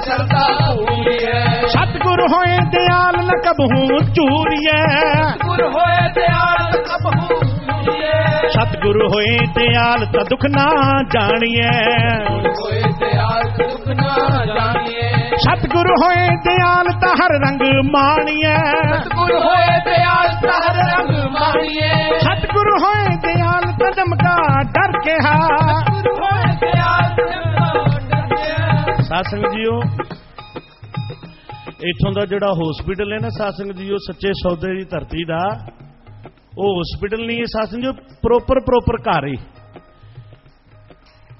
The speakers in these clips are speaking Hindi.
ਸਰਦਾ ਪੂਰੀਐ ਸਤਿਗੁਰ ਹੋਏ ਦਿਆਲ ਨ ਕਬਹੂ ਚੂਰੀਐ। ਗੁਰ ਹੋਏ ਦਿਆਲ ਕਬਹੂ ਪੂਰੀਐ ਸਤਿਗੁਰ ਹੋਏ ਦਿਆਲ ਤਾਂ ਦੁਖ ਨਾ ਜਾਣੀਐ। ਹੋਏ ਦਿਆਲ ਦੁਖ ਨਾ ਜਾਣੀਏ ਸਤਿਗੁਰ ਹੋਏ ਦਿਆਲ ਤਾਂ ਹਰ ਰੰਗ ਮਾਣੀਐ। ਗੁਰ ਹੋਏ ਦਿਆਲ ਸਹਰ ਰੰਗ ਮਾਣੀਏ ਸਤਿਗੁਰ ਹੋਏ ਦਿਆਲ ਤਾਂ ਦਮਕਾ ਡਰ ਕਿਹਾ। ਗੁਰ ਹੋਏ ਦਿਆਲ ਡਰਿਆ ਸਾਸੰਗ ਜੀਓ, ਇਥੋਂ ਦਾ ਜਿਹੜਾ ਹਸਪੀਟਲ ਹੈ ਨਾ ਸਾਸੰਗ ਜੀਓ, ਸੱਚੇ ਸੌਦੇ ਦੀ ਧਰਤੀ ਦਾ, ਉਹ ਹਸਪੀਟਲ ਨਹੀਂ ਹੈ ਸਾਸੰਗ ਜੀਓ ਪ੍ਰੋਪਰ ਪ੍ਰੋਪਰ ਘਰ ਹੈ।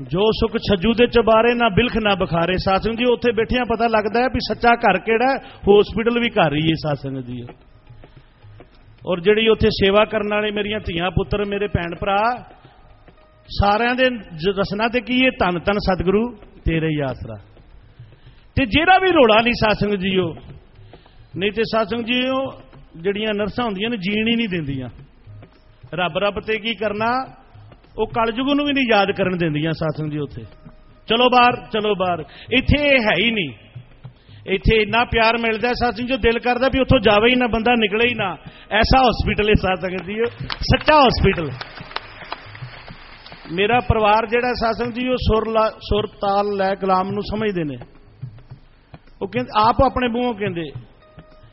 ਜੋ ਸੁਖ ਛੱਜੂ ਦੇ ਚਬਾਰੇ ਨਾ ਬਿਲਖ ਨਾ ਬਖਾਰੇ ਸਾਸੰਗ ਜੀ ਉੱਥੇ ਬੈਠਿਆਂ ਪਤਾ ਲੱਗਦਾ ਹੈ ਵੀ ਸੱਚਾ ਘਰ ਕਿਹੜਾ ਹਸਪੀਟਲ ਵੀ ਘਰ ਹੀ ਹੈ ਸਾਸੰਗ ਜੀ ਔਰ ਜਿਹੜੀ ਉੱਥੇ ਸੇਵਾ ਕਰਨ ਵਾਲੇ ਮੇਰੀਆਂ ਧੀਆਂ ਪੁੱਤਰ, ਮੇਰੇ ਭੈਣ ਭਰਾ, ਸਾਰਿਆਂ ਦੇ ਜ- ਦੱਸਣਾ ਤੇ ਕੀ ਇਹ ਧੰਨ ਧੰਨ ਸਤਿਗੁਰੂ, ਤੇਰੇ ਹੀ ਆਸਰਾ। ਤੇ ਜਿਹੜਾ ਵੀ ਰੋਲਾ ਨਹੀਂ ਸਾਸੰਗ ਜੀਓ, ਨਹੀਂ ਤੇ ਸਾਸੰਗ ਜੀਓ, ਜਿਹੜੀਆਂ ਨਰਸਾਂ ਹੁੰਦੀਆਂ ਨੇ, ਜੀਣ ਹੀ ਨਹੀਂ ਦਿੰਦੀਆਂ। ਰੱਬ ਰੱਬ ਤੇ ਕੀ ਕਰਨਾ? ਉਹ ਕਲਯੁਗ ਨੂੰ ਵੀ ਨਹੀਂ ਯਾਦ ਕਰਨ ਦਿੰਦੀਆਂ ਸਾਸੰਗ ਜੀ ਉੱਥੇ। ਚਲੋ ਬਾਹਰ ਚਲੋ ਬਾਹਰ। ਇੱਥੇ ਇਹ ਹੈ ਹੀ ਨਹੀਂ। ਇੱਥੇ ਇੰਨਾ ਪਿਆਰ ਮਿਲਦਾ ਹੈ ਸਾਸੰਗ ਜੋ ਦਿਲ ਕਰਦਾ ਵੀ ਉੱਥੋਂ ਜਾਵੇ ਹੀ ਨਾ, ਬੰਦਾ ਨਿਕਲੇ ਹੀ ਨਾ। ਐਸਾ ਹਸਪੀਟਲ ਹੈ ਸਾਸੰਗ ਜੀ ਸੱਚਾ ਹਸਪੀਟਲ ਮੇਰਾ ਪਰਿਵਾਰ ਜਿਹੜਾ ਸਾਸੰਗ ਜੀ, ਉਹ ਸੁਰ ਲਾ- ਸੁਰ ਤਾਲ ਲੈ ਕਲਾਮ ਨੂੰ ਸਮਝਦੇ ਨੇ। ਉਹ ਕਹਿੰਦੇ, ਆਪ ਆਪਣੇ ਮੂੰਹੋਂ ਕਹਿੰਦੇ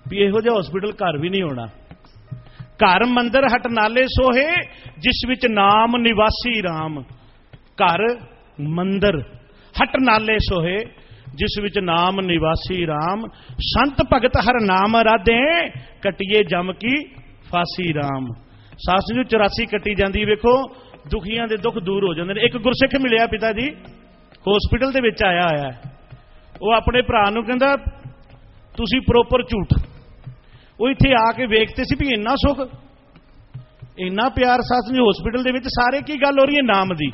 ਵੀ ਇਹੋ ਜਿਹਾ ਹਸਪੀਟਲ ਘਰ ਵੀ ਨਹੀਂ ਹੋਣਾ। ਘਰ ਮੰਦਰ ਹਟ ਨਾਲੇ ਸੋਹੇ, ਜਿਸ ਵਿੱਚ ਨਾਮ ਨਿਵਾਸੀ RAM ਘਰ ਮੰਦਰ ਹਟ ਨਾਲੇ ਸੋਹੇ, ਜਿਸ ਵਿੱਚ ਨਾਮ ਨਿਵਾਸੀ RAM ਸੰਤ ਭਗਤ ਹਰ ਨਾਮ ਰਾਧੇ, ਕਟਿਏ ਜਮ ਕੀ ਫਾਸੀ RAM ਸਾਸ ਨੂੰ 84 ਕੱਟੀ ਜਾਂਦੀ, ਵੇਖੋ, ਦੁਖੀਆਂ ਦੇ ਦੁੱਖ ਦੂਰ ਹੋ ਜਾਂਦੇ ਨੇ। ਇੱਕ ਗੁਰਸਿੱਖ ਮਿਲਿਆ ਪਿਤਾ ਜੀ ਹਸਪੀਟਲ ਦੇ ਵਿੱਚ ਆਇਆ ਹੋਇਆ ਹੈ। ਉਹ ਆਪਣੇ ਭਰਾ ਨੂੰ ਕਹਿੰਦਾ, ਤੁਸੀਂ ਪ੍ਰੋਪਰ ਝੂਠ। ਉਹ ਇੱਥੇ ਆ ਕੇ ਵੇਖਦੇ ਸੀ ਵੀ ਇੰਨਾ ਸੁਖ, ਇੰਨਾ ਪਿਆਰ ਸਾਥ ਜੀ ਹਸਪੀਟਲ ਦੇ ਵਿੱਚ, ਸਾਰੇ ਕੀ ਗੱਲ ਹੋ ਰਹੀ ਹੈ? ਨਾਮ ਦੀ।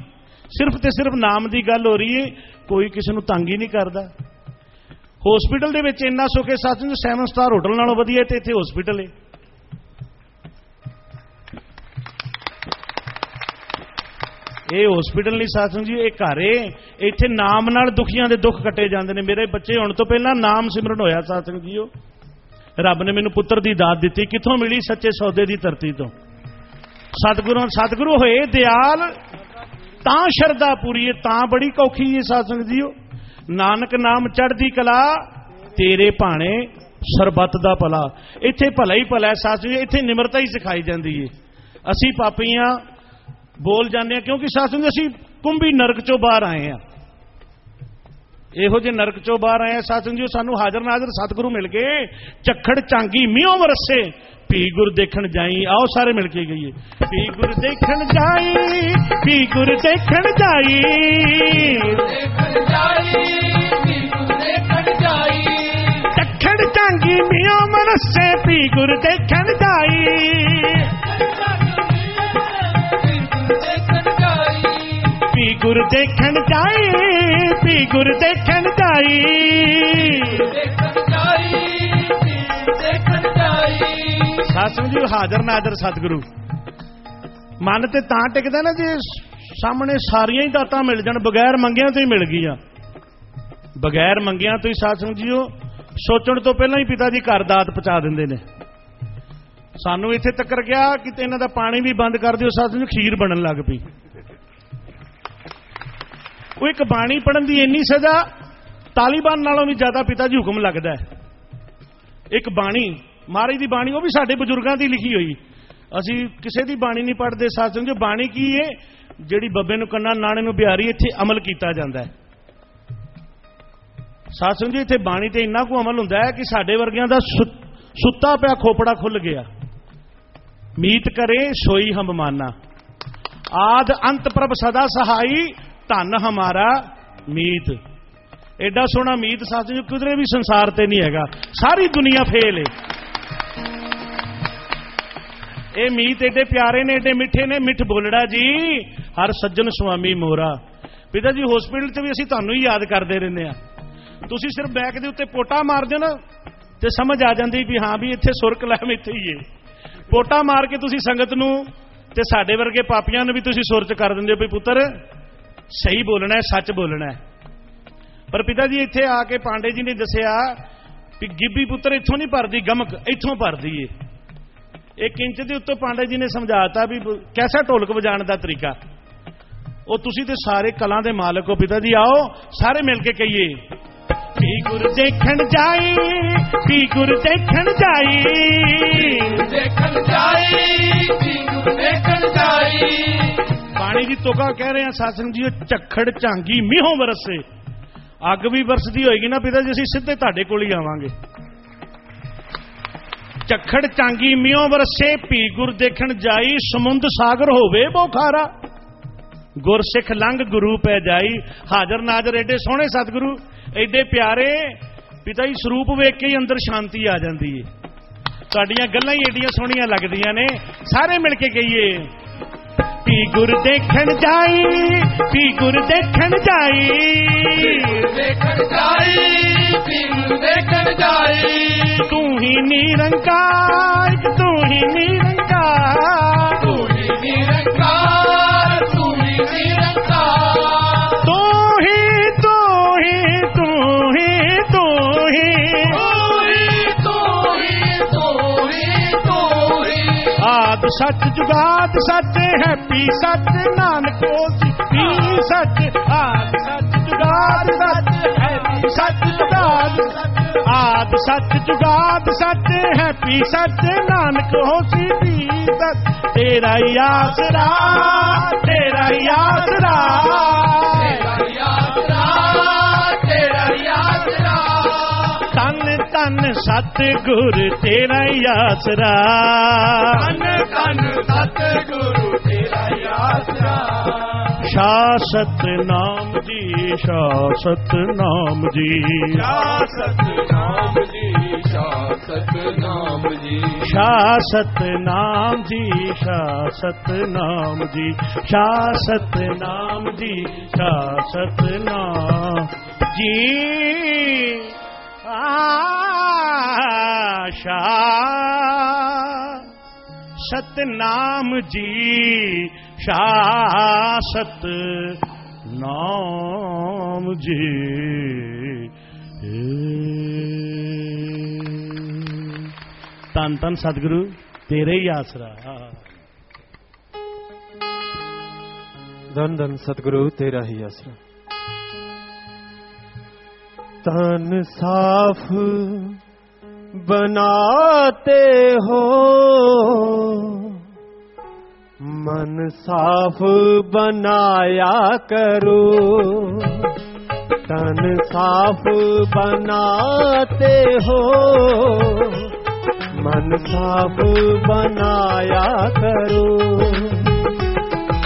ਸਿਰਫ ਤੇ ਸਿਰਫ ਨਾਮ ਦੀ ਗੱਲ ਹੋ ਰਹੀ ਹੈ, ਕੋਈ ਕਿਸੇ ਨੂੰ ਤੰਗ ਹੀ ਨਹੀਂ ਕਰਦਾ। ਹਸਪੀਟਲ ਦੇ ਵਿੱਚ ਇੰਨਾ ਸੁਖ ਹੈ, ਸਾਥ ਜੀ 7 ਸਟਾਰ ਹੋਟਲ ਨਾਲੋਂ ਵਧੀਆ ਤੇ ਇੱਥੇ ਹਸਪੀਟਲ ਹੈ। ਇਹ ਹਸਪੀਟਲ ਨਹੀਂ ਸਾਥ ਜੀ, ਇਹ ਘਰ ਏ। ਇੱਥੇ ਨਾਮ ਨਾਲ ਦੁਖੀਆਂ ਦੇ ਦੁੱਖ ਕੱਟੇ ਜਾਂਦੇ ਨੇ। ਮੇਰੇ ਬੱਚੇ ਹੁਣ ਤੋਂ ਪਹਿਲਾਂ ਨਾਮ ਸਿਮਰਨ ਹੋਇਆ ਸਾਥ ਜੀਓ। ਰੱਬ ਨੇ ਮੈਨੂੰ ਪੁੱਤਰ ਦੀ ਦਾਤ ਦਿੱਤੀ। ਕਿੱਥੋਂ ਮਿਲੀ? ਸੱਚੇ ਸੌਦੇ ਦੀ ਧਰਤੀ ਤੋਂ। ਸਤਿਗੁਰੂ ਸਤਿਗੁਰੂ, ਹੋਏ ਦਿਆਲ। ਤਾਂ ਸ਼ਰਧਾ ਪੂਰੀ ਹੈ ਤਾਂ ਬੜੀ ਕੌਖੀ ਹੈ ਸਾਸੰਗ ਜੀਓ। ਨਾਨਕ ਨਾਮ ਚੜ੍ਹਦੀ ਕਲਾ, ਤੇਰੇ ਭਾਣੇ ਸਰਬੱਤ ਦਾ ਭਲਾ। ਇੱਥੇ ਭਲਾ ਹੀ ਭਲਾ ਹੈ ਜੀ। ਇੱਥੇ ਨਿਮਰਤਾ ਹੀ ਸਿਖਾਈ ਜਾਂਦੀ ਏ। ਅਸੀਂ ਪਾਪੀਆਂ ਬੋਲ ਜਾਂਦੇ ਆ, ਕਿਉਂਕਿ ਸਾਸੰਗ ਅਸੀਂ ਕੁੰਭੀ ਨਰਕ ਚੋਂ ਬਾਹਰ ਆਏ ਆ। ਇਹੋ ਜਿਹੇ ਨਰਕ ਚੋਂ ਬਾਹਰ ਆਏ ਆ ਸਾਸੰਗ ਜੀ ਸਾਨੂੰ ਹਾਜ਼ਰ ਨਾਜ਼ਰ ਸਤਿਗੁਰੂ ਮਿਲ ਗਏ ਚੱਖੜ ਚਾਂਗੀ ਮੀਓ ਵਰਸੇ, ਪੀ ਗੁਰ ਦੇਖਣ ਜਾਈ, ਆਓ ਸਾਰੇ ਮਿਲ ਕੇ ਗਈਏ। ਪੀ ਗੁਰ ਦੇਖਣ ਜਾਈ, ਪੀ ਗੁਰ ਦੇਖਣ ਜਾਈ। ਦੇਖਣ ਚੱਖੜ ਚਾਂਗੀ ਮੀਓ ਵਰਸੇ, ਪੀ ਗੁਰ ਦੇਖਣ ਗੁਰ ਦੇਖਣ ਜਾਈ ਪੀ ਗੁਰ ਦੇਖਣ ਜਾਈ। ਸਾਸੰਗ ਜੀ ਹਾਜ਼ਰ ਨਾਜ਼ਰ ਸਤਿਗੁਰੂ। ਮਨ ਤੇ ਤਾਂ ਟਿਕਦਾ ਨਾ ਜੇ ਸਾਹਮਣੇ ਸਾਰੀਆਂ ਹੀ ਦਾਤਾਂ ਮਿਲ ਜਾਣ ਬਗੈਰ ਮੰਗਿਆਂ ਤੋਂ ਹੀ ਮਿਲ ਗਈਆਂ। ਬਗੈਰ ਮੰਗਿਆਂ ਤੋਂ ਹੀ ਸਾਸੰਗ ਜੀਓ ਸੋਚਣ ਤੋਂ ਪਹਿਲਾਂ ਹੀ ਪਿਤਾ ਜੀ ਘਰ ਦਾਤ ਪਹੁੰਚਾ ਦਿੰਦੇ ਨੇ। ਸਾਨੂੰ ਇੱਥੇ ਤੱਕਰ ਗਿਆ ਕਿ ਤੇ ਇਹਨਾਂ ਦਾ ਪਾਣੀ ਵੀ ਬੰਦ ਕਰ ਦਿਓ ਸਾਸੰਗ ਜੀ ਖੀਰ ਬਣਨ ਲੱਗ ਪਈ। ਉਹ ਇੱਕ ਬਾਣੀ ਪੜਨ ਦੀ ਇੰਨੀ ਸਜ਼ਾ ਤਾਲਿਬਾਨ ਨਾਲੋਂ ਵੀ ਜ਼ਿਆਦਾ ਪਿਤਾ ਜੀ ਹੁਕਮ ਲੱਗਦਾ ਇੱਕ ਬਾਣੀ, ਮਹਾਰਾਜ ਦੀ ਬਾਣੀ, ਉਹ ਵੀ ਸਾਡੇ ਬਜ਼ੁਰਗਾਂ ਦੀ ਲਿਖੀ ਹੋਈ। ਅਸੀਂ ਕਿਸੇ ਦੀ ਬਾਣੀ ਨਹੀਂ ਪੜ੍ਹਦੇ ਸਾਥ ਜੋ ਬਾਣੀ ਕੀ ਹੈ ਜਿਹੜੀ ਬੱਬੇ ਨੂੰ ਕੰਨਾ, ਨਾਣੇ ਨੂੰ ਬਿਹਾਰੀ ਇੱਥੇ ਅਮਲ ਕੀਤਾ ਜਾਂਦਾ ਹੈ। ਸਾਥ ਸੰਗਤ ਜੀ, ਇੱਥੇ ਬਾਣੀ ਤੇ ਇੰਨਾ ਕੁ ਅਮਲ ਹੁੰਦਾ ਹੈ ਕਿ ਸਾਡੇ ਵਰਗਿਆਂ ਦਾ ਸੁ- ਸੁੱਤਾ ਪਿਆ ਖੋਪੜਾ ਖੁੱਲ ਗਿਆ। ਮੀਤ ਕਰੇ, ਸੋਈ ਹਮ ਮਾਨਾ। ਆਦ ਅੰਤ ਪ੍ਰਭ ਸਦਾ ਸਹਾਈ ਧਨ ਹਮਾਰਾ ਮੀਤ। ਐਡਾ ਸੋਹਣਾ ਮੀਤ ਸਾਥ ਜੀ ਕਿਧਰੇ ਵੀ ਸੰਸਾਰ ਤੇ ਨਹੀਂ ਹੈਗਾ। ਸਾਰੀ ਦੁਨੀਆ ਫੇਲ ਏ। ਇਹ ਮੀਤ ਏਡੇ ਪਿਆਰੇ ਨੇ ਏਡੇ ਮਿੱਠੇ ਨੇ। ਮਿੱਠ ਬੋਲੜਾ ਜੀ, ਹਰ ਸੱਜਣ ਸੁਆਮੀ ਮੋਰਾ। ਪਿਤਾ ਜੀ ਹਸਪੀਟਲ 'ਚ ਵੀ ਅਸੀਂ ਤੁਹਾਨੂੰ ਹੀ ਯਾਦ ਕਰਦੇ ਰਹਿੰਦੇ ਆ ਤੁਸੀਂ ਸਿਰਫ ਬੈਕ ਦੇ ਉੱਤੇ ਪੋਟਾ ਮਾਰ ਦਿਓ ਨਾ, ਤੇ ਸਮਝ ਆ ਜਾਂਦੀ ਵੀ ਹਾਂ ਵੀ ਇੱਥੇ ਸੁਰਕ ਕਲਾਮ ਇੱਥੇ ਹੀ ਏ। ਪੋਟਾ ਮਾਰ ਕੇ ਤੁਸੀਂ ਸੰਗਤ ਨੂੰ, ਤੇ ਸਾਡੇ ਵਰਗੇ ਪਾਪੀਆਂ ਨੂੰ ਵੀ ਤੁਸੀਂ ਸੁਰ 'ਚ ਕਰ ਦਿੰਦੇ ਹੋ ਵੀ ਪੁੱਤਰ ਸਹੀ ਬੋਲਣਾ ਹੈ, ਸੱਚ ਬੋਲਣਾ ਹੈ। ਪਰ ਪਿਤਾ ਜੀ, ਇੱਥੇ ਆ ਕੇ ਪਾਂਡੇ ਜੀ ਨੇ ਦੱਸਿਆ ਕਿ ਗਿੱਬੀ ਪੁੱਤਰ ਇੱਥੋਂ ਨਹੀਂ ਭਰਦੀ, ਗਮਕ ਇੱਥੋਂ ਭਰਦੀ ਏ। ਇੱਕ ਇੰਚ ਦੇ ਉੱਤੇ ਪਾਂਡੇ ਜੀ ਨੇ ਸਮਝਾਤਾ ਵੀ ਬ- ਕੈਸਾ ਢੋਲਕ ਵਜਾਣ ਦਾ ਤਰੀਕਾ। ਉਹ ਤੁਸੀਂ ਤੇ ਸਾਰੇ ਕਲਾਂ ਦੇ ਮਾਲਕ ਹੋ ਪਿਤਾ ਜੀ, ਆਓ ਸਾਰੇ ਮਿਲ ਕੇ ਕਹੀਏ। ਪੀ ਗੁਰ ਦੇਖਣ ਜਾਈ ਪੀ ਗੁਰ ਦੇਖਣ ਜਾਈ ਦੇਖਣ ਜਾਈ ਪਾਣੀ ਦੀ ਤੋਕਾ ਕਹਿ ਰਹੇ ਆ ਸਾਸਨ ਜੀ, ਉਹ ਝੱਖੜ ਝਾਂਗੀ ਮੀਂਹੋਂ ਵਰਸੇ। ਅੱਗ ਵੀ ਵਰਸਦੀ ਹੋਏਗੀ ਨਾ ਪਿਤਾ ਜੀ, ਅਸੀਂ ਸਿੱਧੇ ਤੁਹਾਡੇ ਕੋਲ ਹੀ ਆਵਾਂਗੇ। ਝੱਖੜ ਝਾਂਗੀ ਮੀਂਹੋਂ ਵਰਸੇ ਪੀ ਗੁਰ ਦੇਖਣ ਜਾਈ, ਸਮੁੰਦ ਸਾਗਰ ਹੋਵੇ ਬੋਖਾਰਾ। ਗੁਰਸਿੱਖ ਲੰਘ ਗੁਰੂ ਪੈ ਜਾਈ, ਹਾਜ਼ਰ ਨਾਜ਼ਰ ਐਡੇ ਸੋਹਣੇ ਸਤਿਗੁਰੂ। ਐਡੇ ਪਿਆਰੇ, ਪਿਤਾ ਜੀ, ਸਰੂਪ ਵੇਖ ਕੇ ਹੀ ਅੰਦਰ ਸ਼ਾਂਤੀ ਆ ਜਾਂਦੀ ਏ। ਤੁਹਾਡੀਆਂ ਗੱਲਾਂ ਹੀ ਏਡੀਆਂ ਸੋਹਣੀਆਂ ਲੱਗਦੀਆਂ ਨੇ। ਸਾਰੇ ਮਿਲ ਕੇ ਕਹੀਏ ਪੀ ਗੁਰ ਦੇਖਣ ਜਾਈ ਪੀ ਗੁਰ ਦੇਖਣ ਜਾਈ। ਦੇਖਣ ਜਾਈ ਜੀ ਦੇਖਣ ਜਾਈ। ਤੂੰ ਹੀ ਨਿਰੰਕਾਰ ਤੂੰ ਹੀ ਨਿਰੰਕਾਰ। ਤੂੰ ਹੀ ਨਿਰੰਕਾਰ। सच जुगाद सच हैप्पी सच नानको सिद्धि सच आद सच जुगाद सच हैप्पी सच जुगाद आद सच जुगाद सच हैप्पी सच नानक हो पी सच, तेरा यासरा तेरा यासरा तन सतगुर तेरा आसरा। तन तन सतगुरु तेरा आसरा। शासत नाम जी शासत नाम जी। शासत नाम जी शासत नाम जी। शासत नाम जी शासत नाम जी। शासत नाम जी शासत नाम जी। सत नाम जी, शासत नाम जी। तन तन सतगुरु तेरे ही आसरा। धन धन सतगुरु तेरा ही आसरा। तन साफ़ बनाते हो। मन साफ़ बनाया करो। तन साफ़ बनाते हो। मन साफ़ बनाया करो।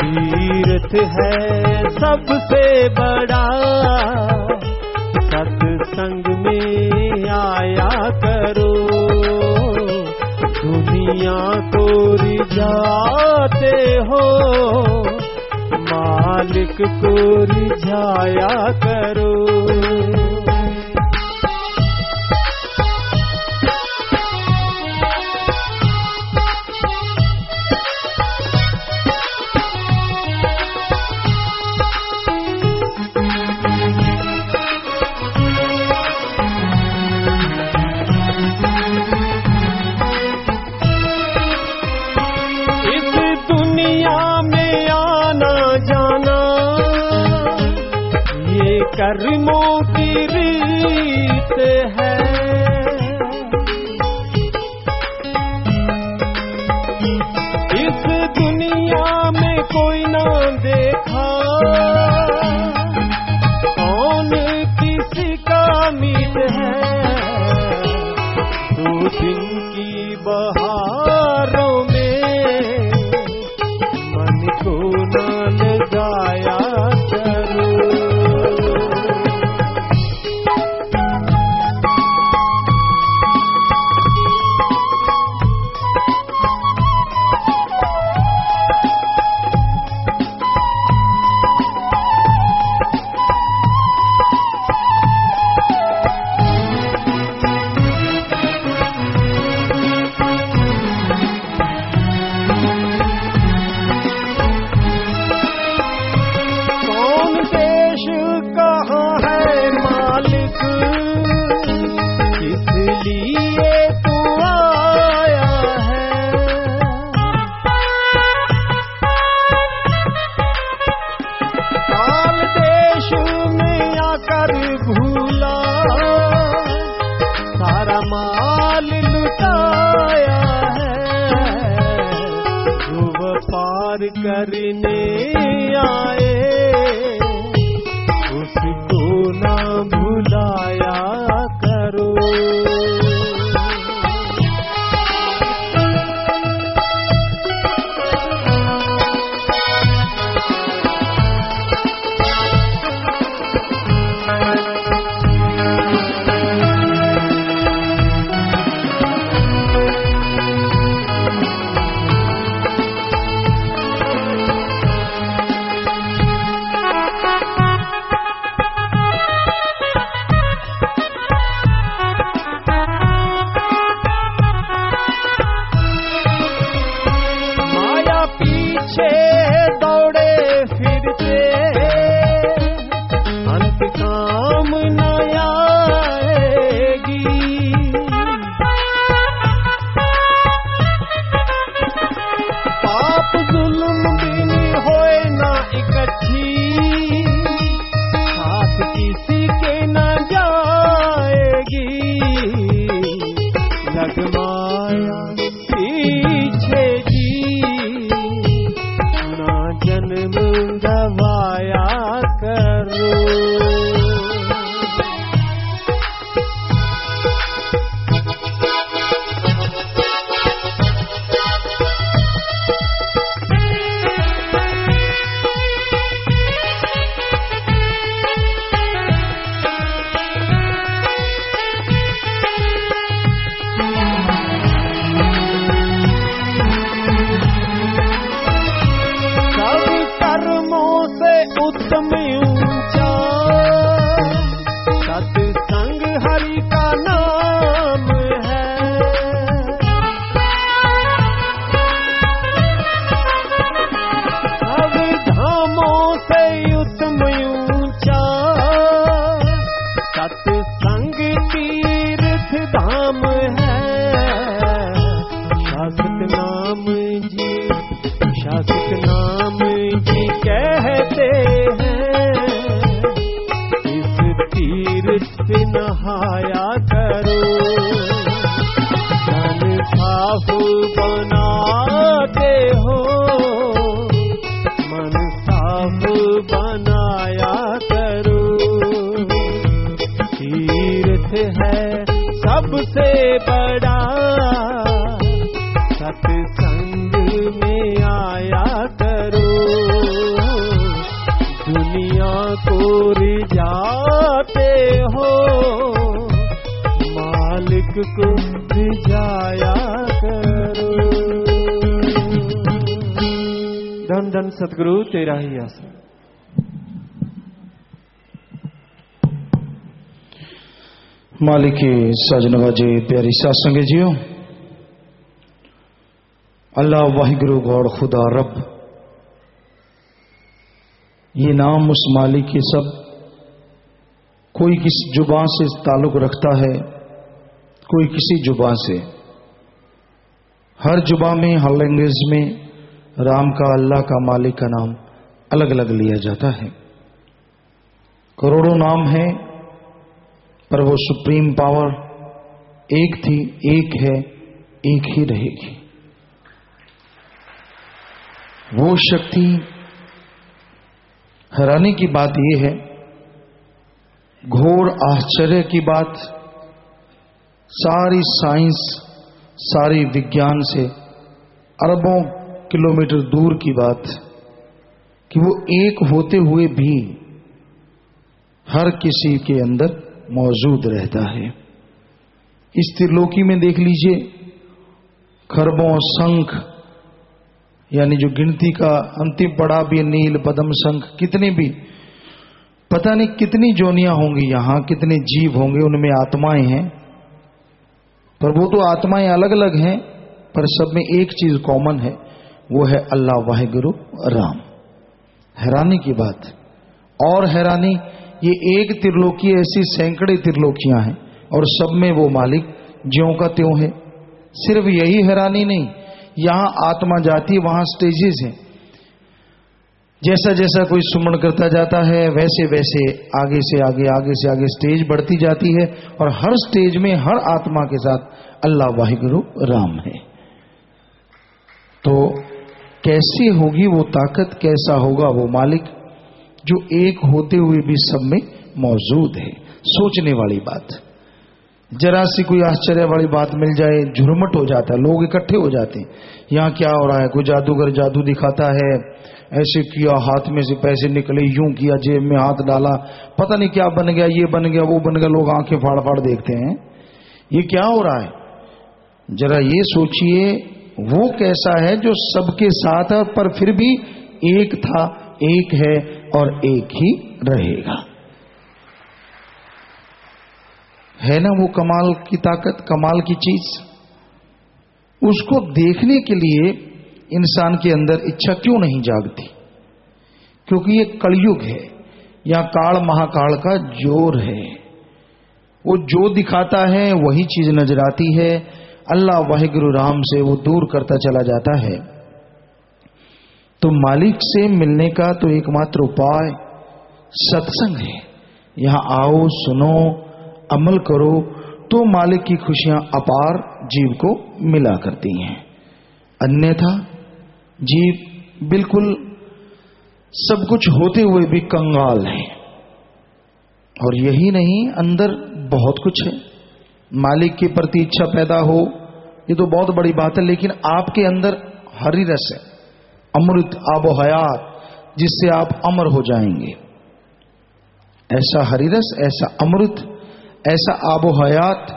तीर्थ है सबसे बड़ा। दुनिया को रिझाते हो मालिक को रिझाया करो। धन सतगुरु तेरा ही आसन। मालिक सजनवाजे प्यारी सत्संग जियो। अल्लाह वाहिगुरु गौड़ खुदा, रब। ये नाम उस मालिक के सब कोई किस ज़ुबान से ताल्लुक रखता है, कोई किसी ज़ुबान से। हर जुबा में, हर लैंग्वेज में राम का, अल्लाह का मालिक का नाम अलग अलग लिया जाता है। करोड़ों नाम है, पर वो सुप्रीम पावर एक थी, एक है, एक ही रहेगी। वो शक्ति हैरानी की बात यह है, घोर आश्चर्य की बात, सारी साइंस, सारी विज्ञान से अरबों किलोमीटर दूर की बात, कि वो एक होते हुए भी हर किसी के अंदर मौजूद रहता है। इस त्रिलोकी में देख लीजिए, खरबों शंख, यानी जो गिनती का अंतिम पड़ा भी नील, पदम शंख, कितने भी, पता नहीं कितनी जोनियाँ होंगी यहाँ, कितने जीव होंगे, उनमें आत्माएँ हैं। पर वो तो आत्माएँ अलग अलग हैं, पर सब में एक चीज़ कॉमन है। वो है अल्लाह वाहिगुरु राम। हैरानी की बात और हैरानी, ये एक त्रिलोकी, ऐसी सैकड़े त्रिलोकियाँ हैं और सब में वो मालिक ज्यो का त्यों है। सिर्फ़ यही हैरानी नहीं, यहाँ आत्मा जाती, वहाँ स्टेजेस हैं। जैसा जैसा कोई सुमन करता जाता है, वैसे वैसे आगे से आगे आगे से आगे स्टेज बढ़ती जाती है और हर स्टेज में हर आत्मा के साथ अल्लाह वाहिगुरु राम है। तो कैसी होगी वो ताकत, कैसा होगा वो मालिक, जो एक होते हुए भी सब में मौजूद है। सोचने वाली बात। जरा सी कोई आश्चर्य वाली बात मिल जाए, झुरमट हो जाता है, लोग इकट्ठे हो जाते हैं। यहाँ क्या हो रहा है? कोई जादूगर जादू दिखाता है, ऐसे किया, हाथ में से पैसे निकले, यूँ किया, जेब में हाथ डाला, पता नहीं क्या बन गया, ये बन गया, वो बन गया, लोग आँखें फाड़ फाड़ देखते हैं। ये क्या हो रहा है? जरा ये सोचिए वो कैसा है जो सबके साथ है, पर फिर भी एक था, एक है और एक ही रहेगा। है ना वो कमाल की ताकत, कमाल की चीज़? उसको देखने के लिए इंसान के अंदर इच्छा क्यों नहीं जागती? क्योंकि ये कलयुग है, या काल महाकाल का ज़ोर है। वो जो दिखाता है, वही चीज़ नज़र आती है अल्लाह वाहिगुरु राम से वो दूर करता चला जाता है। तो मालिक से मिलने का तो एकमात्र उपाय सत्संग है। यहाँ आओ, सुनो, अमल करो तो मालिक की खुशियाँ अपार जीव को मिला करती हैं। अन्यथा जीव बिल्कुल सब कुछ होते हुए भी कंगाल है। और यही नहीं, अंदर बहुत कुछ है। मालिक के प्रति इच्छा पैदा हो, ये तो बहुत बड़ी बात है, लेकिन आपके अंदर हरी रस है, अमृत आबो हयात, जिससे आप अमर हो जाएँगे। ऐसा हरिरस ऐसा अमृत, ऐसा आबो हयात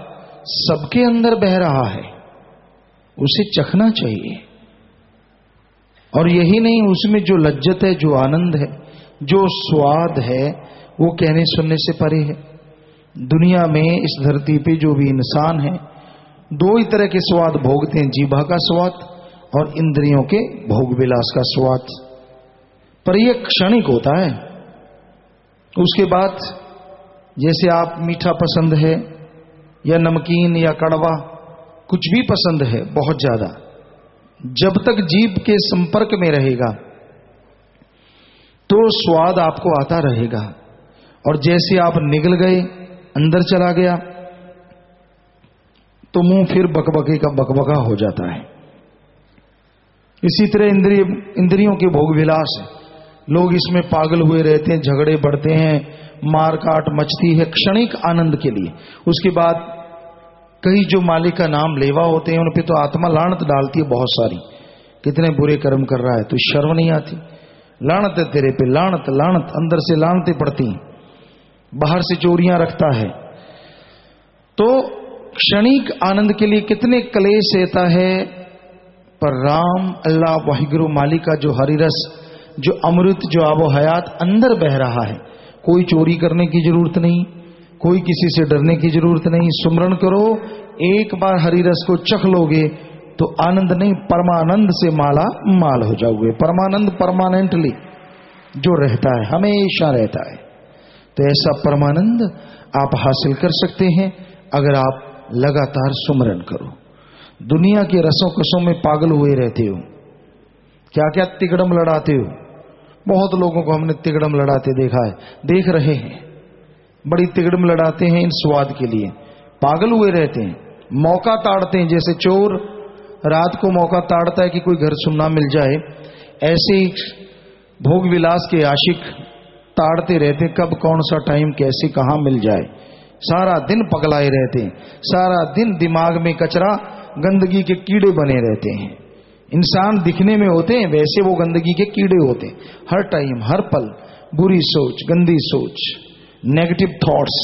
सबके अंदर बह रहा है, उसे चखना चाहिए। और यही नहीं, उसमें जो लज्जत है, जो आनंद है, जो स्वाद है, वो कहने सुनने से परे है। दुनिया में इस धरती पे जो भी इंसान है, दो ही तरह के स्वाद भोगते हैं, जीभा का स्वाद और इंद्रियों के भोग विलास का स्वाद। पर यह क्षणिक होता है। उसके बाद जैसे आप मीठा पसंद है, या नमकीन, या कड़वा, कुछ भी पसंद है, बहुत ज़्यादा। जब तक जीभ के संपर्क में रहेगा तो स्वाद आपको आता रहेगा। और जैसे आप निगल गए अंदर चला गया तो मुँह फिर बकबके का बकबका हो जाता है। इसी तरह इंद्रिय, इंद्रियों के भोग विलास लोग इसमें पागल हुए रहते हैं, झगड़े बढ़ते हैं, मार काट मचती है क्षणिक आनंद के लिए। उसके बाद कई जो मालिक का नाम लेवा होते हैं, उन पे तो आत्मा लाणत डालती है बहुत सारी। कितने बुरे कर्म कर रहा है तो शर्म नहीं आती। लाणत है तेरे पे, लाणत लाणत, अंदर से लाणते पड़ती हैं। बाहर से चोरियाँ रखता है। तो क्षणिक आनंद के लिए कितने कलेश रहता है, पर राम, अल्लाह, वाहिगुरु, मालिक का जो हरिरस, जो अमृत, जो आबो हयात, अंदर बह रहा है। कोई चोरी करने की ज़रूरत नहीं, कोई किसी से डरने की ज़रूरत नहीं। सुमरण करो, एक बार हरि रस को चख लोगे तो आनंद नहीं, परमानंद से माला माल हो जाओगे। परमानंद परमानेंटली जो रहता है, हमेशा रहता है। तो ऐसा परमानंद आप हासिल कर सकते हैं अगर आप लगातार सुमरण करो। दुनिया के रसों कसों में पागल हुए रहते हो। क्या क्या तिगड़म लड़ाते हो? बहुत लोगों को हमने तिगड़म लड़ाते देखा है। देख रहे हैं। बड़ी तिगड़म लड़ाते हैं इन स्वाद के लिए। पागल हुए रहते हैं। मौका ताड़ते हैं। जैसे चोर रात को मौका ताड़ता है कि कोई घर सुनना मिल जाए। ऐसे ही भोग विलास के आशिक ताड़ते रहते, कब कौन सा टाइम कैसे, कहा मिल जाए। सारा दिन पगलाए रहते हैं, सारा दिन दिमाग में कचरा, गंदगी के कीड़े बने रहते हैं। इंसान दिखने में होते हैं, वैसे वो गंदगी के कीड़े होते हैं। हर टाइम हर पल, बुरी सोच, गंदी सोच नेगेटिव थॉट्स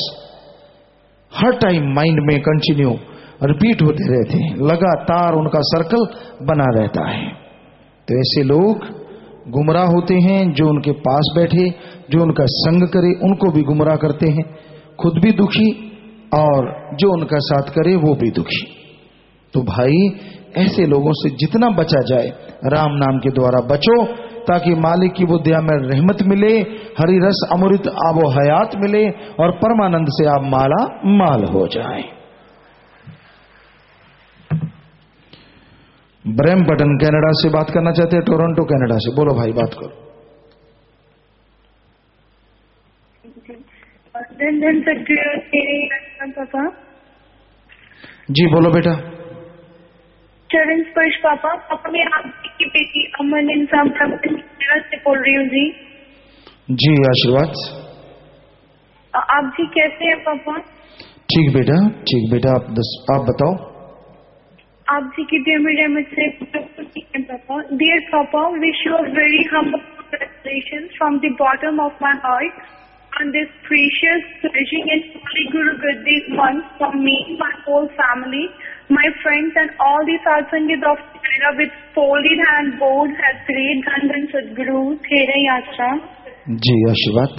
हर टाइम माइंड में कंटिन्यू रिपीट होते रहते हैं। लगातार उनका सर्कल बना रहता है। तो ऐसे लोग गुमराह होते हैं, जो उनके पास बैठे, जो उनका संग करे, उनको भी गुमराह करते हैं। खुद भी दुखी और जो उनका साथ करे, वो भी दुखी। तो भाई, ऐसे लोगों से जितना बचा जाए, राम नाम के द्वारा बचो, ताकि मालिक की बुद्धिया में रहमत मिले हरी रस अमृत आबो हयात मिले, और परमानंद से आप माला माल हो जाए। ब्रैम बटन कनाडा से बात करना चाहते हैं टोरंटो कनाडा से। बोलो भाई बात करो। जी बोलो बेटा। चरण स्पर्श पापा पापा मैं आपकी की बेटी अमन इंसान से बोल रही हूँ जी। जी आशीर्वाद। आप जी कैसे हैं पापा? ठीक बेटा ठीक बेटा आप दस आप बताओ। आप जी की देर में रहमत से ठीक है पापा डियर पापा wish you a very humble congratulations from the bottom of my heart on this precious pledging and Holy Guru Gaddi month from me, my whole family, my friends and all the satsangis of Kerala with folded hand board has great Dhan Dhan Sadguru, Thera Yatra. जी आशीर्वाद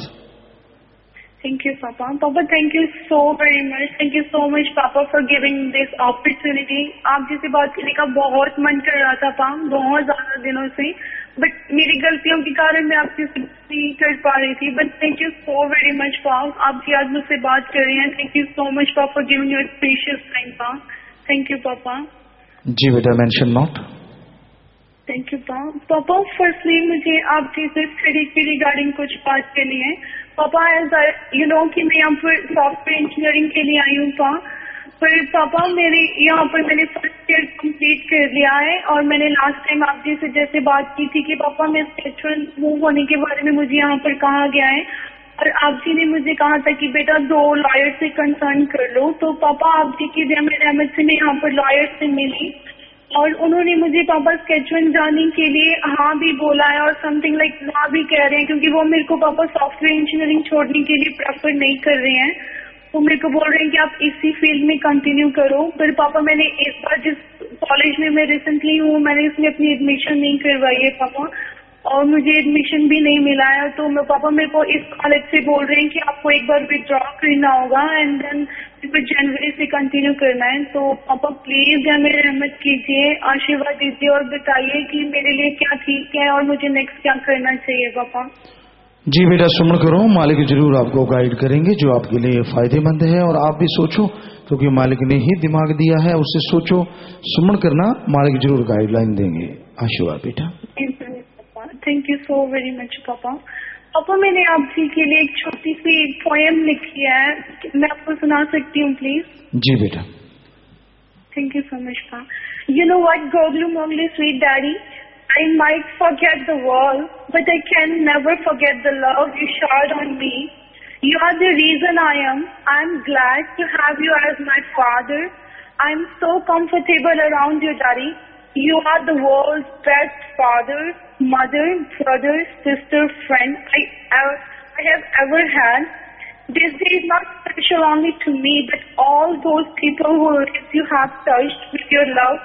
Thank you, Papa. Papa, thank you so very much. Thank you so much, Papa, for giving this opportunity. आप जैसे बात करने का बहुत मन कर रहा था, पाम बहुत ज़्यादा दिनों से। बट मेरी गलतियों के कारण मैं आपसे बात नहीं कर पा रही थी। But thank you so very much palm आप जी आज मुझसे बात कर रही हैं। थैंक यू सो मच पापा for giving your precious time palm thank you पापा जी बेटा मेंशन नॉट थैंक यू पापा पापा फर्स्टली मुझे आपसे से स्टडी के रिगार्डिंग कुछ बात करनी है। पापा एज यू नो कि मैं यहाँ पर सॉफ्टवेयर इंजीनियरिंग के लिए आई हूँ, पा। पर पापा मेरे यहाँ पर मैंने फ़र्स्ट ईयर कंप्लीट कर लिया है और मैंने लास्ट टाइम आप जी से जैसे बात की थी कि पापा मैं स्पेशल मूव होने के बारे में मुझे यहाँ पर कहा गया है। और आप जी ने मुझे कहा था कि बेटा दो लॉयर से कंसर्न कर लो। तो पापा आप जी की रहमत रहमत से मैं यहाँ पर लॉयर से मिली। और उन्होंने मुझे पापा स्केचवन जाने के लिए हाँ भी बोला है और समथिंग लाइक ना भी कह रहे हैं, क्योंकि वो मेरे को पापा सॉफ्टवेयर इंजीनियरिंग छोड़ने के लिए प्रेफर नहीं कर रहे हैं। वो मेरे को बोल रहे हैं कि आप इसी फ़ील्ड में कंटिन्यू करो। फिर पापा मैंने एक बार जिस कॉलेज में मैं रिसेंटली हूँ, मैंने इसमें अपनी एडमिशन नहीं करवाई है पापा। और मुझे एडमिशन भी नहीं मिला है तो मैं पापा मेरे को इस कॉलेज से बोल रहे हैं कि आपको एक बार विड्रॉ करना होगा एंड देन फिर जनवरी से कंटिन्यू करना है। तो पापा प्लीज़ या मेरे रहमत कीजिए आशीर्वाद दीजिए और बताइए कि मेरे लिए क्या ठीक है और मुझे नेक्स्ट क्या करना चाहिए पापा। जी बेटा सुमन करो मालिक ज़रूर आपको गाइड करेंगे जो आपके लिए फ़ायदेमंद है और आप भी सोचो क्योंकि मालिक ने ही दिमाग दिया है उससे सोचो। सुमन करना मालिक ज़रूर गाइडलाइन देंगे। आशीर्वाद बेटा। सो वेरी मच पापा पापा मैंने आप जी के लिए एक छोटी सी पोएम लिखी है मैं आपको सुना सकती हूँ प्लीज़ जी बेटा Thank you so much, Pa. You know what, Goglu Mogli, sweet daddy? I might forget the world, but I can never forget the love you showered on me. You are the reason I am. I'm glad to have you as my father. I'm so comfortable around you, daddy. You are the world's best father, mother, brother, sister, friend I, ever, I have ever had. This day is not special only to me, but all those people who you have touched with your love,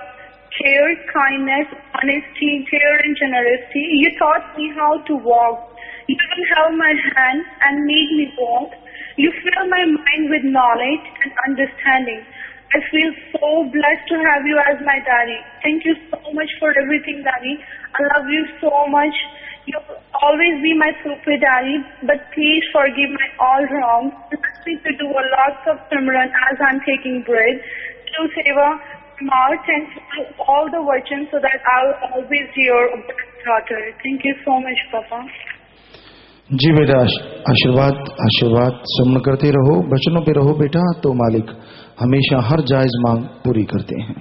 care, kindness, honesty, care, and generosity. You taught me how to walk. You even held my hand and made me walk. You fill my mind with knowledge and understanding. I feel so blessed to have you as my daddy. Thank you so much for everything, daddy. I love you so much. You'll always be my super daddy, but please forgive my all wrongs. Ask me to do a lot of Simran as I'm taking bread. Do seva, smart, and follow all the virtues so that I'll always be your best daughter. Thank you so much, Papa. जी बेटा आश- आशीर्वाद आशीर्वाद सुमन करते रहो बचनों पे रहो बेटा तो मालिक हमेशा हर जायज़ मांग पूरी करते हैं।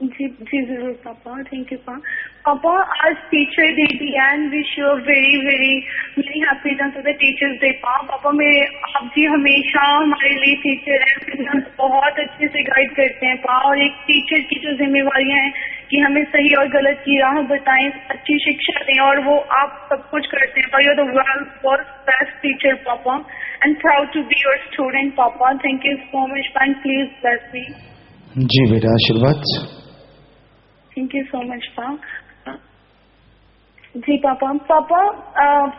जी जी, ज़रूर, पापा थैंक यू पापा। पापा, आज टीचर डे भी and wish you very very very happy to the teachers day पा पापा। मेरे, आप जी हमेशा हमारे लिए टीचर हैं, बहुत अच्छे से गाइड करते हैं पा और एक टीचर की जो जिम्मेवारियाँ हैं कि हमें सही और गलत की राह बताएँ अच्छी शिक्षा दें और वो आप सब कुछ करते हैं। You the world best teacher पापा and proud to be your student पापा thank you so much and please bless me जी बेटा आशीर्वाद। थैंक यू सो मच पा जी पापा पापा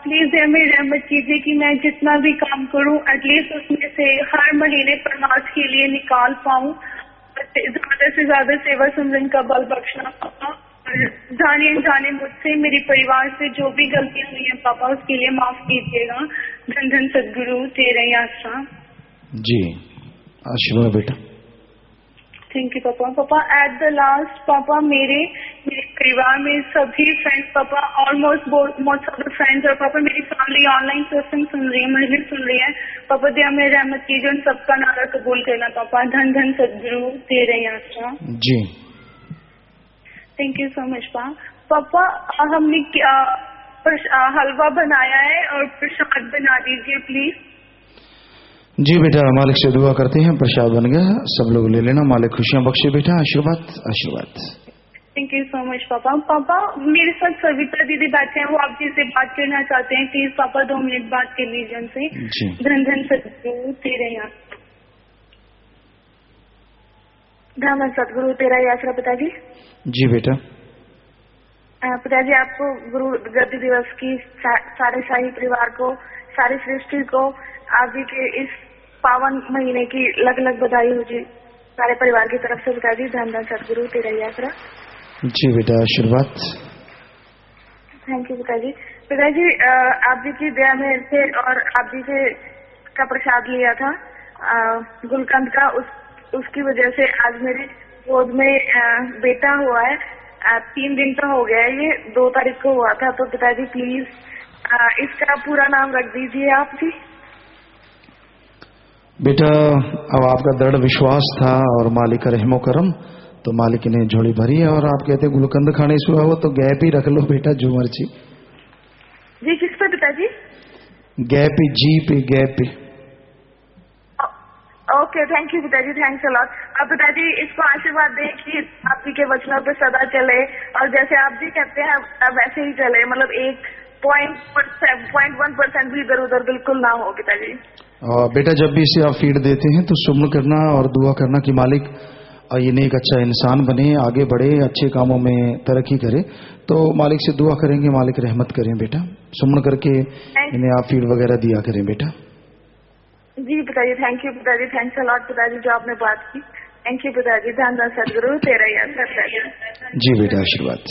प्लीज़ ये मेरी रहमत कीजिए कि मैं जितना भी काम करूँ एटलीस्ट उसमें से हर महीने परमास के लिए निकाल पाऊँ। ज़्यादा से ज़्यादा सेवा सुमरन का बल बख्शना पापा। और जाने जाने मुझसे, मेरे परिवार से जो भी गलतियाँ हुई है, पापा, उसके लिए माफ़ कीजिएगा। धन धन सदगुरु, तेरे आशा जी। आशीर्वाद बेटा। थैंक यू पापा। पापा एट द लास्ट पापा मेरे मेरे परिवार में सभी फ्रेंड्स पापा almost most of the friends और पापा मेरी फैमिली ऑनलाइन सत्संग सुन रही है मस्जिद सुन रही है। पापा दिया में रहमत कीजिए उन सबका नारा कबूल करना पापा। धन धन सदगुरु तेरे आशा जी। थैंक यू सो मच पा पापा हमने क्या हलवा बनाया है और प्रसाद बना दीजिए प्लीज़ जी बेटा मालिक से दुआ करते हैं प्रसाद बन गया सब लोग ले लेना मालिक खुशियाँ बख्शे बेटा आशीर्वाद आशीर्वाद। थैंक यू सो मच पापा। पापा मेरे साथ सविता दीदी बैठे हैं वो आपसे से बात करना चाहते हैं प्लीज़ पापा दो मिनट बात कर लीजिए उनसे। धन धन सदगुरु तेरे यहाँ। धन सदगुरु तेरा यात्रा पिताजी। जी बेटा। पिताजी आपको गुरु गद्दी दिवस की सारे शाही परिवार को सारी सृष्टि को आप जी के इस पावन महीने की अलग अलग बधाई हो जी। सारे परिवार की तरफ़ से पिताजी धन धन सदगुरु तेरा यात्रा जी बेटा आशीर्वाद। थैंक यू पिताजी। पिताजी आप जी की दया में से और आप जी से का प्रसाद लिया था। गुलकंद का उस उसकी वजह से आज मेरे गोद में बेटा हुआ है। तीन दिन का हो गया है ये। दो तारीख को हुआ था। तो पिताजी प्लीज़ इसका पूरा नाम रख दीजिए आप जी। बेटा अब आपका दृढ़ विश्वास था और मालिक का रहमो करम तो मालिक ने झोली भरी है और आप कहते गुलकंद खाने से हुआ हो तो गैप ही रख लो बेटा जो मर्ज़ी। जी किस पे पिताजी? गैप ही जी पे गैप ही। ओके थैंक यू पिताजी थैंक्स अलॉट अब पिताजी इसको आशीर्वाद दें कि आप जी के वचनों पर सदा चले और जैसे आप जी कहते हैं अब वैसे ही चले मतलब एक पॉइंट पॉइंट वन परसेंट भी इधर उधर बिल्कुल ना हो पिताजी। बेटा जब भी इसे आप फ़ीड देते हैं तो सुमन करना और दुआ करना कि मालिक ये एक अच्छा इंसान बने आगे बढ़े अच्छे कामों में तरक्की करे। तो मालिक से दुआ करेंगे मालिक रहमत करें बेटा। सुमन करके इन्हें आप फ़ीड वगैरह दिया करें बेटा। जी पिताजी थैंक यू पिताजी थैंक्स अलॉट पिताजी जो आपने बात की। थैंक यू पिताजी धन धन सदगुरु तेरा जी बेटा आशीर्वाद।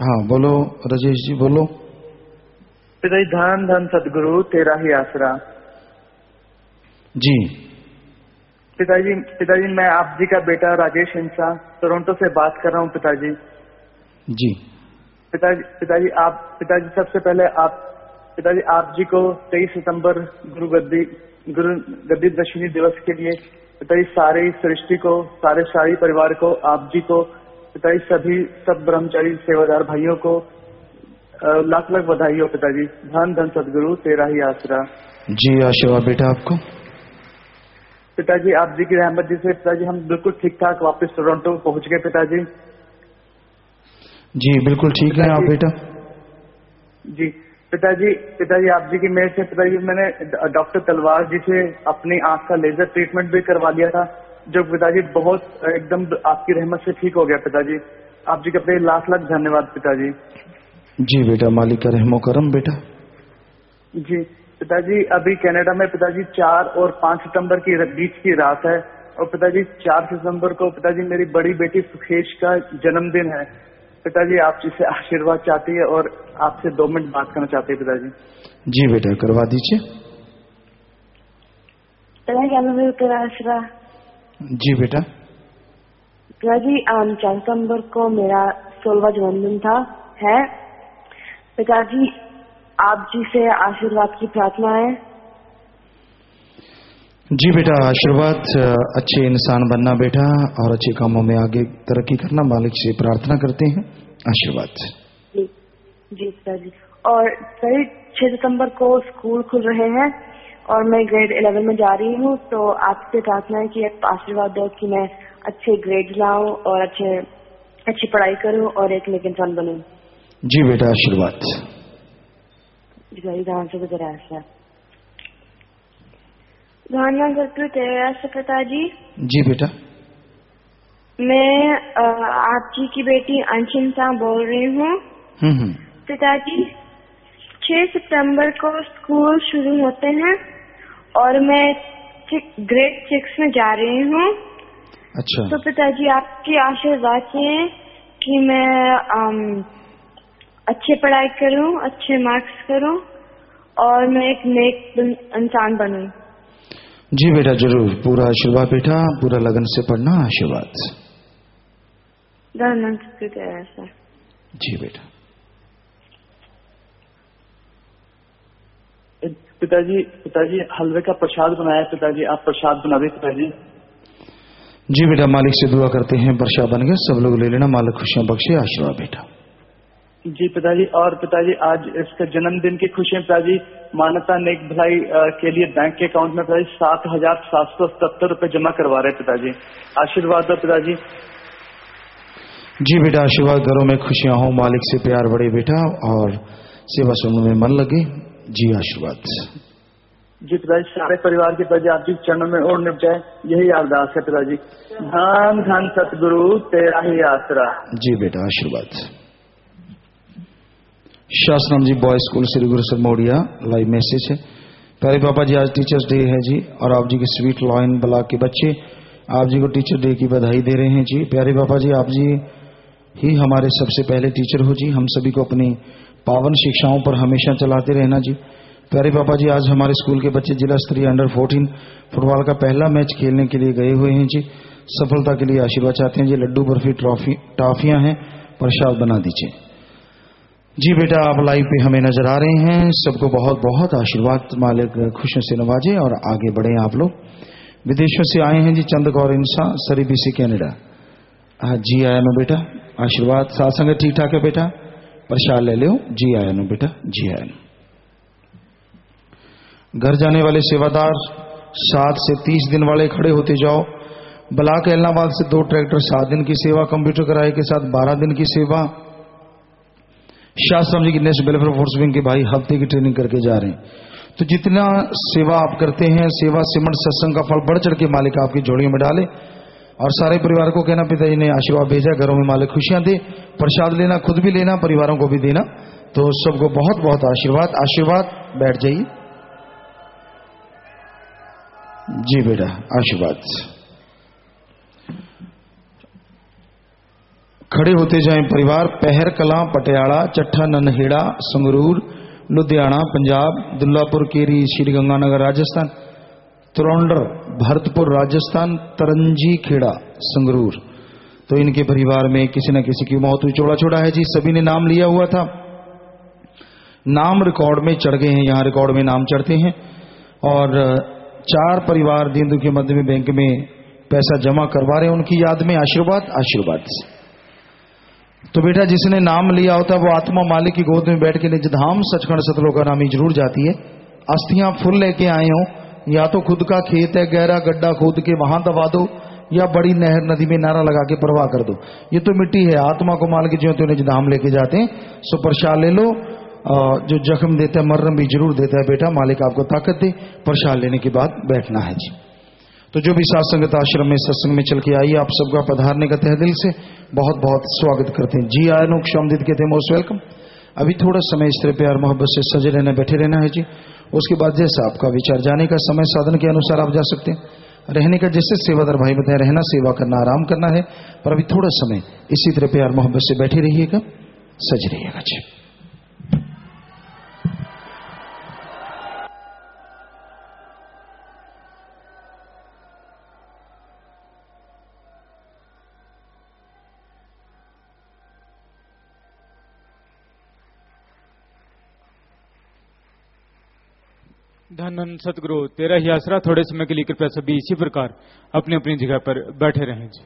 हाँ बोलो राजेश जी बोलो। पिताजी धन धन सदगुरु तेरा ही आसरा। जी। पिताजी पिताजी मैं आप जी का बेटा राजेश हिंसा टोरंटो से बात कर रहा हूँ पिताजी। जी। पिताजी पिताजी आप पिताजी सबसे पहले आप पिताजी आप जी को 23 सितंबर गुरु गद्दी गुरु गद्दी दशमी दिवस के लिए पिताजी सारे सृष्टि को सारे शाही परिवार को आप जी को पिताजी सभी सब ब्रह्मचारी सेवादार भाइयों को लाख लाख बधाई हो पिताजी। धन धन सदगुरु तेरा ही आसरा। जी आशीर्वाद बेटा आपको। पिताजी आप जी की रहमत जी से पिताजी हम बिल्कुल ठीक ठाक वापस टोरंटो पहुँच गए पिताजी। जी बिल्कुल ठीक है आप बेटा। जी पिताजी पिताजी आप जी की मेहर से पिताजी मैंने डॉक्टर तलवार जी से अपनी आँख का लेजर ट्रीटमेंट भी करवा लिया था। जो पिताजी बहुत एकदम आपकी रहमत से ठीक हो गया पिताजी। आप जी का अपने लाख लाख धन्यवाद पिताजी। जी बेटा मालिक का रहमो करम बेटा। जी पिताजी अभी कनाडा में पिताजी चार और पाँच सितंबर की बीच की रात है और पिताजी चार सितंबर को पिताजी मेरी बड़ी बेटी सुखेश का जन्मदिन है। पिताजी आप जी से आशीर्वाद चाहती है और आपसे दो मिनट बात करना चाहती है पिताजी। जी बेटा करवा दीजिए। जी बेटा। पिताजी um, चार सितंबर को मेरा सोलवा जन्मदिन था है। पिताजी आप जी से आशीर्वाद की प्रार्थना है। जी बेटा आशीर्वाद अच्छे इंसान बनना बेटा और अच्छे कामों में आगे तरक्की करना मालिक से प्रार्थना करते हैं। आशीर्वाद। जी जी पिताजी। और सही छह सितंबर को स्कूल खुल रहे हैं। और मैं ग्रेड इलेवन में जा रही हूँ तो आपसे प्रार्थना है कि आप आशीर्वाद दो कि मैं अच्छे ग्रेड लाऊं और अच्छे अच्छी पढ़ाई करूँ और एक नेक इंसान बनूं। जी बेटा आशीर्वाद। जी जी? बेटा। मैं आप जी की बेटी अंशिन सा बोल रही हूँ। हम्म हम्म। पिताजी 6 सितंबर को स्कूल शुरू होते हैं। और मैं ग्रेड सिक्स में जा रही हूँ। अच्छा। तो पिताजी आपकी आशीर्वाद चाहिए कि मैं अम, अच्छे पढ़ाई करूँ अच्छे मार्क्स करूँ और मैं एक नेक इंसान बनूँ। जी बेटा ज़रूर। पूरा आशीर्वाद बेटा पूरा लगन से पढ़ना आशीर्वाद। जी बेटा। पिताजी पिताजी हलवे का प्रसाद बनाया पिताजी आप प्रसाद बना दे पिताजी। जी बेटा मालिक से दुआ करते हैं वर्षा बन गए सब लोग ले लेना मालिक खुशियाँ बख्शे आशीर्वाद बेटा। जी पिताजी और पिताजी आज इसके जन्मदिन की खुशी में पिताजी मानवता नेक भलाई के लिए बैंक के अकाउंट में पिताजी सात हज़ार सात सौ सत्तर रूपए जमा करवा रहे पिताजी। आशीर्वाद दो पिताजी। जी बेटा आशीर्वाद घरों में खुशियाँ हो मालिक से प्यार बढ़े बेटा और सेवा सुनने में मन लगे। जी आशीर्वाद। जी पिताजी सारे परिवार के पिताजी आपकी चरणों में और निप जाए यही अरदास है पिताजी। धन धन सतगुरु तेरा ही आसरा। जी बेटा आशीर्वाद। शासनम जी बॉय स्कूल श्री गुरु सर मोड़िया लाइव मैसेज है। प्यारे पापा जी आज टीचर्स डे है जी और आप जी के स्वीट लॉयन ब्लॉक के बच्चे आप जी को टीचर डे की बधाई दे रहे हैं जी। प्यारे पापा जी आप जी ही हमारे सबसे पहले टीचर हो जी। हम सभी को अपनी पावन शिक्षाओं पर हमेशा चलाते रहना जी। प्यारे पापा जी, आज हमारे स्कूल के बच्चे जिला स्तरीय अंडर 14 फुटबॉल का पहला मैच खेलने के लिए गए हुए हैं जी। सफलता के लिए आशीर्वाद चाहते हैं जी। लड्डू बर्फ़ी ट्रॉफी, टाफियाँ हैं, प्रसाद बना दीजिए। जी बेटा, आप लाइव पे हमें नज़र आ रहे हैं। सबको बहुत बहुत आशीर्वाद, मालिक खुशियों से नवाजे और आगे बढ़े आप लोग। विदेशों से आए हैं जी चंद गौर इंसा, सरी बीसी, कैनेडा। जी आया नो बेटा, आशीर्वाद। सासंग ठीक ठाक है बेटा? प्रसाद ले लो जी आया नो बेटा, जी आया नो। घर जाने वाले सेवादार सात से तीस दिन वाले खड़े होते जाओ। ब्लाक एलनाबाद से दो ट्रैक्टर सात दिन की सेवा, कंप्यूटर किराए के साथ बारह दिन की सेवा। शास्त्रम जी की नेशनल वेलफेयर फोर्स विंग के भाई हफ़्ते की ट्रेनिंग करके जा रहे हैं। तो जितना सेवा आप करते हैं, सेवा सिमट सत्संग का फल बढ़ चढ़ के मालिक आपकी झोलियों में डाले। और सारे परिवार को कहना पिताजी ने आशीर्वाद भेजा, घरों में मालिक खुशियाँ दे, प्रसाद लेना, खुद भी लेना, परिवारों को भी देना। तो सबको बहुत बहुत आशीर्वाद। आशीर्वाद, बैठ जाइए। जी बेटा, आशीर्वाद। खड़े होते जाएँ परिवार पहर कला पटियाला, चट्ठा, ननहेड़ा, संगरूर, लुधियाना, पंजाब, दुल्लापुर, केरी श्री गंगानगर राजस्थान। तुरंडर, भरतपुर, राजस्थान, तरंजी खेड़ा, संगरूर। तो इनके परिवार में किसी न किसी की मौत हुई। चौड़ा छोड़ा है जी, सभी ने नाम लिया हुआ था। नाम रिकॉर्ड में चढ़ गए हैं, यहाँ रिकॉर्ड में नाम चढ़ते हैं। और चार परिवार दीन दुखी मध्य में बैंक में पैसा जमा करवा रहे हैं, उनकी याद में आशीर्वाद आशीर्वाद से। तो बेटा, जिसने नाम लिया होता है वो आत्मा मालिक की गोद में बैठ के निज धाम सचखंड सतलों का नामी ज़रूर जाती है। अस्थियाँ फुल लेके आए हो या तो खुद का खेत है, गहरा गड्ढा खोद के वहाँ दबा दो, या बड़ी नहर नदी में नारा लगा के प्रवाह कर दो। ये तो मिट्टी है, आत्मा को माल के जो तो धाम लेके जाते हैं। सो ले लो जो जख्म देता है मर्रम भी ज़रूर देता है बेटा, मालिक आपको ताकत दे, प्रसाद लेने के बाद बैठना है जी। तो जो भी सात्संगत आश्रम में, सत्संग में चल के आई आप सबका पधारने का तह दिल से बहुत बहुत स्वागत करते हैं। जी आयनो क्षमदित कहते हैं, मोस्ट वेलकम। अभी थोड़ा समय इस तरह प्यार मोहब्बत से सजे रहना, बैठे रहना है जी। उसके बाद जैसा आपका विचार, जाने का समय, साधन के अनुसार आप जा सकते हैं। रहने का जैसे सेवादार भाई बताए रहना, सेवा करना, आराम करना है। पर अभी थोड़ा समय, इसी तरह प्यार मोहब्बत से बैठे रहिएगा, सज रहिएगा। जी। धन धन सतगुरु, तेरा ही आसरा थोड़े समय के लिए कृपया सभी इसी प्रकार अपनी अपनी जगह पर बैठे रहें जी।